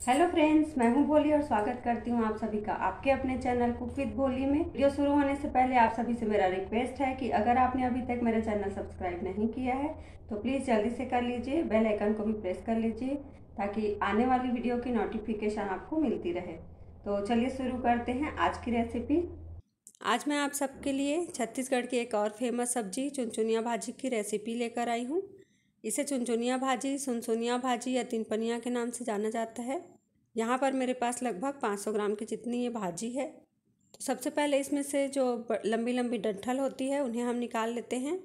Hello friends मैं हूँ भोली और स्वागत करती हूँ आप सभी का आपके अपने चैनल कुक विद भोली में। वीडियो शुरू होने से पहले आप सभी से मेरा रिक्वेस्ट है कि अगर आपने अभी तक मेरा चैनल सब्सक्राइब नहीं किया है तो प्लीज़ जल्दी से कर लीजिए बेल आइकन को भी प्रेस कर लीजिए, ताकि आने वाली वीडियो की नोटिफिकेशन आपको मिलती रहे। तो चलिए शुरू करते हैं आज की रेसिपी आज मैं आप सबके लिए छत्तीसगढ़ की एक और फ़ेमस सब्ज़ी चुनचुनिया भाजी की रेसिपी लेकर आई हूँ। इसे चुनचुनिया भाजी, सुनसुनिया भाजी या तिनपनिया के नाम से जाना जाता है। यहाँ पर मेरे पास लगभग 500 ग्राम की जितनी ये भाजी है। तो सबसे पहले इसमें से जो लंबी लंबी डंठल होती है, उन्हें हम निकाल लेते हैं।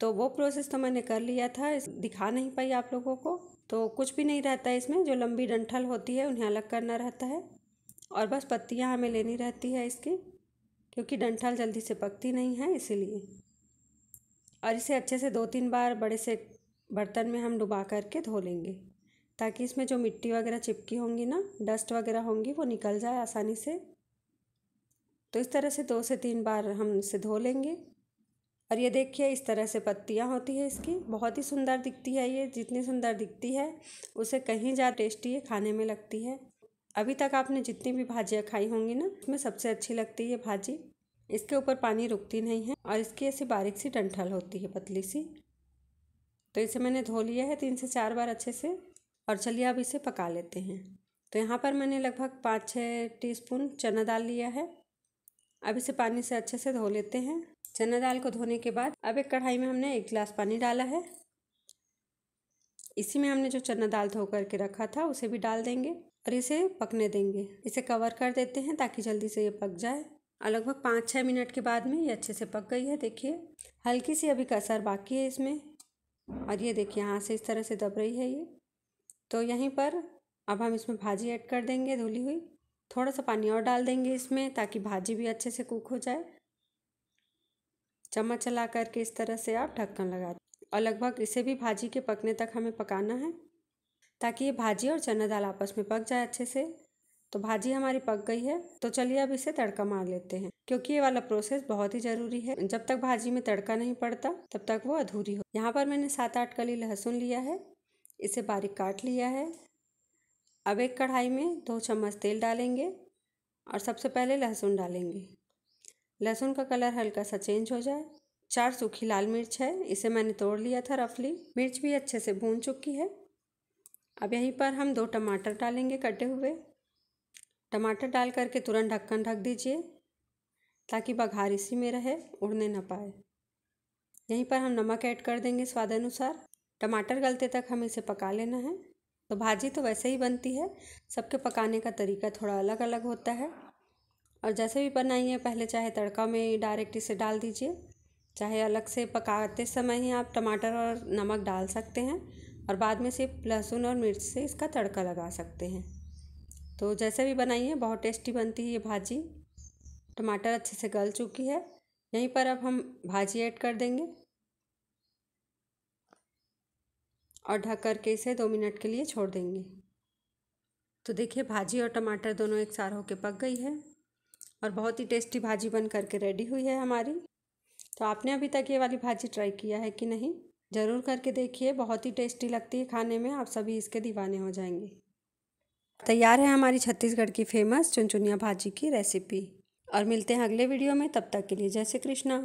तो वो प्रोसेस तो मैंने कर लिया था दिखा नहीं पाई आप लोगों को। तो कुछ भी नहीं रहता है इसमें, जो लंबी डंठल होती है, उन्हें अलग करना रहता है। और बस पत्तियाँ हमें लेनी रहती है इसकी, क्योंकि डंठल जल्दी से पकती नहीं है, इसीलिए। और इसे अच्छे से दो तीन बार बड़े से बर्तन में हम डुबा करके धो लेंगे, ताकि इसमें जो मिट्टी वगैरह चिपकी होंगी ना, डस्ट वगैरह होंगी, वो निकल जाए आसानी से। तो इस तरह से दो से तीन बार हम इसे धो लेंगे। और ये देखिए, इस तरह से पत्तियाँ होती है इसकी। बहुत ही सुंदर दिखती है ये, जितनी सुंदर दिखती है, उसे कहीं ज़्यादा टेस्टी है खाने में लगती है। अभी तक आपने जितनी भी भाजियाँ खाई होंगी ना, उसमें सबसे अच्छी लगती है भाजी। इसके ऊपर पानी रुकती नहीं है, और इसकी ऐसी बारीक सी डंठल होती है, पतली सी। तो इसे मैंने धो लिया है तीन से चार बार अच्छे से और चलिए अब इसे पका लेते हैं। तो यहाँ पर मैंने लगभग पाँच छः टीस्पून चना दाल लिया है। अब इसे पानी से अच्छे से धो लेते हैं। चना दाल को धोने के बाद अब एक कढ़ाई में हमने एक गिलास पानी डाला है। इसी में हमने जो चना दाल धो करके रखा था उसे भी डाल देंगे और इसे पकने देंगे। इसे कवर कर देते हैं ताकि जल्दी से ये पक जाए। और लगभग पाँच छः मिनट के बाद में ये अच्छे से पक गई है, देखिए। हल्की सी अभी कसर बाकी है इसमें। और ये देखिए, यहाँ से इस तरह से दब रही है ये। तो यहीं पर अब हम इसमें भाजी ऐड कर देंगे, धुली हुई। थोड़ा सा पानी और डाल देंगे इसमें ताकि भाजी भी अच्छे से कुक हो जाए। चम्मच चला करके इस तरह से आप ढक्कन लगा और लगभग इसे भी भाजी के पकने तक हमें पकाना है, ताकि ये भाजी और चना दाल आपस में पक जाए अच्छे से। तो भाजी हमारी पक गई है। तो चलिए अब इसे तड़का मार लेते हैं, क्योंकि ये वाला प्रोसेस बहुत ही ज़रूरी है। जब तक भाजी में तड़का नहीं पड़ता, तब तक वो अधूरी हो। यहाँ पर मैंने सात आठ कली लहसुन लिया है, इसे बारीक काट लिया है। अब एक कढ़ाई में दो चम्मच तेल डालेंगे और सबसे पहले लहसुन डालेंगे। लहसुन का कलर हल्का सा चेंज हो जाए। चार सूखी लाल मिर्च है, इसे मैंने तोड़ लिया था रफली। मिर्च भी अच्छे से भून चुकी है। अब यहीं पर हम दो टमाटर डालेंगे कटे हुए। टमाटर डाल करके तुरंत ढक्कन ढक दीजिए, ताकि बघार इसी में रहे, उड़ने ना पाए। यहीं पर हम नमक ऐड कर देंगे स्वाद अनुसार। टमाटर गलते तक हमें इसे पका लेना है। तो भाजी तो वैसे ही बनती है, सबके पकाने का तरीका थोड़ा अलग अलग होता है। और जैसे भी बनाइए पहले चाहे तड़का में डायरेक्ट इसे डाल दीजिए। चाहे अलग से पकाते समय ही आप टमाटर और नमक डाल सकते हैं। और बाद में सिर्फ़ लहसुन और मिर्च से इसका तड़का लगा सकते हैं। तो जैसे भी बनाइए बहुत टेस्टी बनती है ये भाजी। टमाटर अच्छे से गल चुकी है। यहीं पर अब हम भाजी ऐड कर देंगे। और ढक करके इसे दो मिनट के लिए छोड़ देंगे। तो देखिए, भाजी और टमाटर दोनों एक सार होके पक गई है। और बहुत ही टेस्टी भाजी बन करके रेडी हुई है हमारी। तो आपने अभी तक ये वाली भाजी ट्राई किया है कि नहीं? ज़रूर करके देखिए, बहुत ही टेस्टी लगती है खाने में। आप सभी इसके दीवाने हो जाएँगे। तैयार है हमारी छत्तीसगढ़ की फ़ेमस चुनचुनिया भाजी की रेसिपी और मिलते हैं अगले वीडियो में, तब तक के लिए जय श्री कृष्णा।